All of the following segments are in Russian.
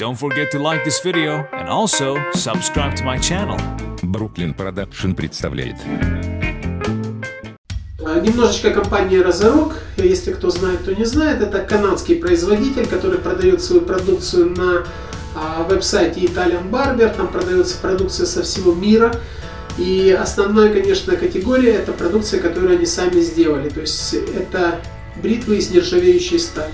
Don't forget to like this video and also subscribe to my channel. Brooklyn Production представляет. А, Немножечко компания RazoRock, если кто знает, то не знает, это канадский производитель, который продает свою продукцию на а, веб-сайте Italian Barber, там продается продукция со всего мира. И основная, конечно, категория это продукция, которую они сами сделали, то есть это бритвы из нержавеющей стали.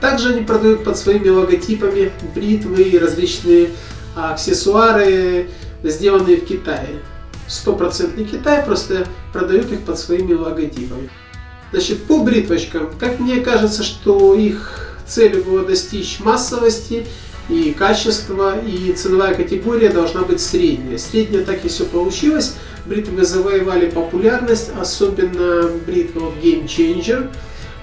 Также они продают под своими логотипами бритвы и различные а, аксессуары, сделанные в Китае. Стопроцентный Китай, просто продают их под своими логотипами. Значит, по бритвочкам, как мне кажется, что их целью было достичь массовости и качества, и ценовая категория должна быть средняя. Средняя так и все получилось. Бритвы завоевали популярность, особенно бритва Game Changer.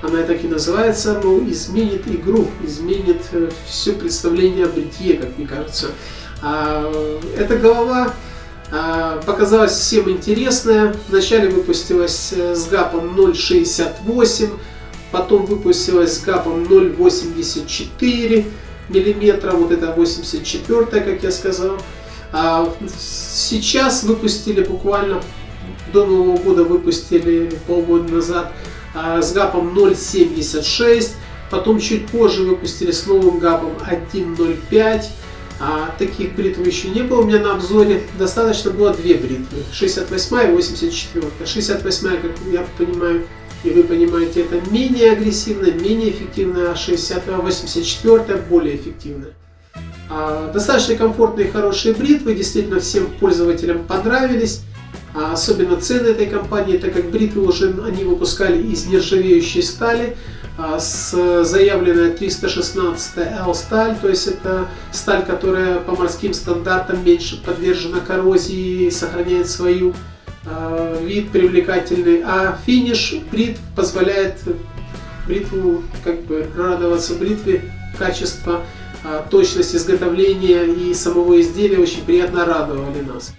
Она так и называется, мол, изменит игру, изменит э, все представление о бритье, как мне кажется. А, эта голова а, показалась всем интересная. Вначале выпустилась э, с гапом 0,68, потом выпустилась с гапом 0,84 миллиметра, вот это 84, как я сказал. А сейчас выпустили буквально до Нового года выпустили полгода назад с гапом 0.76, потом чуть позже выпустили с новым гапом 1.05. А, таких бритв еще не было у меня на обзоре. Достаточно было две бритвы, 68 и 84. 68, как я понимаю, и вы понимаете, это менее агрессивная, менее эффективная, а 60, 84 более эффективная. А, достаточно комфортные и хорошие бритвы, действительно всем пользователям понравились. А особенно цены этой компании, так как бритвы уже они выпускали из нержавеющей стали а, с заявленной 316 L сталь, то есть это сталь, которая по морским стандартам меньше подвержена коррозии и сохраняет свою а, вид привлекательный, а финиш бритв позволяет бритву как бы радоваться бритве, качество, точность изготовления и самого изделия очень приятно радовали нас.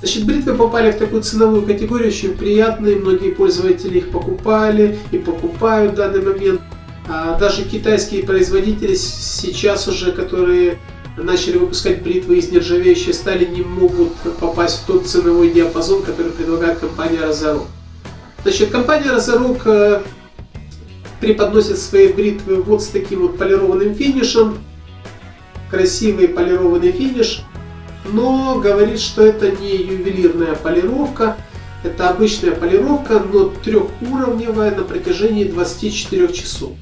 Значит, бритвы попали в такую ценовую категорию, очень приятные, многие пользователи их покупали и покупают в данный момент. А даже китайские производители сейчас уже, которые начали выпускать бритвы из нержавеющей стали, не могут попасть в тот ценовой диапазон, который предлагает компания Razorok. Значит, компания Razorok э, преподносит свои бритвы вот с таким вот полированным финишем. Красивый полированный финиш – но говорит, что это не ювелирная полировка, это обычная полировка, но трехуровневая на протяжении 24 часов.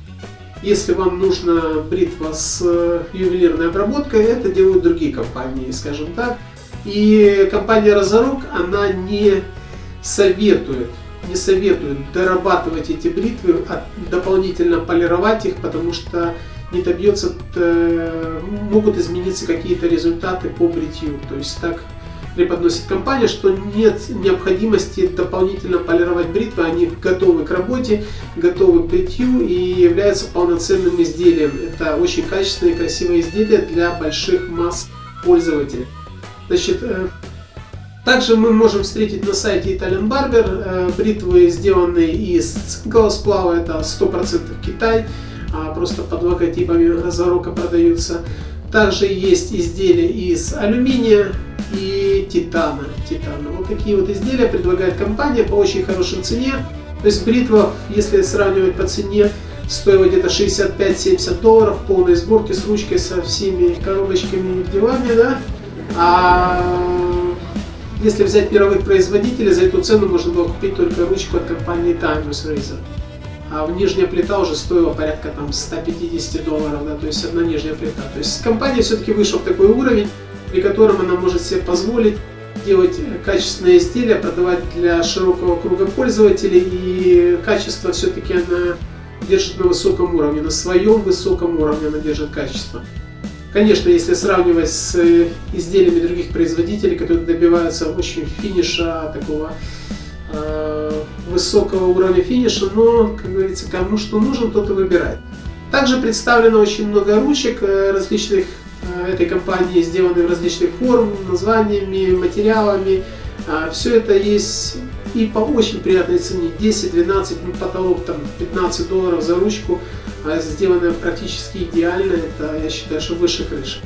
Если вам нужна бритва с э, ювелирной обработкой, это делают другие компании, скажем так. И компания Разорок, она не советует, не советует дорабатывать эти бритвы, а дополнительно полировать их, потому что не добьется, э, могут измениться какие-то результаты по бритью. То есть так преподносит компания, что нет необходимости дополнительно полировать бритвы, они готовы к работе, готовы к бритью и являются полноценным изделием. Это очень качественное и красивое изделие для больших масс пользователей. Значит, э, также мы можем встретить на сайте Italian Barber э, бритвы, сделанные из цинкового сплава, это 100% Китай просто под логотипами Разорока продаются. Также есть изделия из алюминия и титана. титана. Вот такие вот изделия предлагает компания по очень хорошей цене. То есть бритва, если сравнивать по цене, стоила где-то 65-70 долларов в полной сборке с ручкой, со всеми коробочками и делами, да. А если взять мировых производителей, за эту цену можно было купить только ручку от компании Timeless Razor а нижняя плита уже стоила порядка там 150 долларов, да, то есть одна нижняя плита. То есть компания все-таки вышла в такой уровень, при котором она может себе позволить делать качественные изделия, продавать для широкого круга пользователей, и качество все-таки она держит на высоком уровне, на своем высоком уровне она держит качество. Конечно, если сравнивать с изделиями других производителей, которые добиваются очень финиша такого Э, высокого уровня финиша, но, как говорится, кому что нужен, тот и выбирает. Также представлено очень много ручек э, различных э, этой компании, сделанные в различных форм, названиями, материалами. Все это есть и по очень приятной цене, 10-12, ну, потолок там 15 долларов за ручку, сделанная практически идеально, это я считаю, что выше крыши.